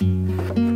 Mm-hmm.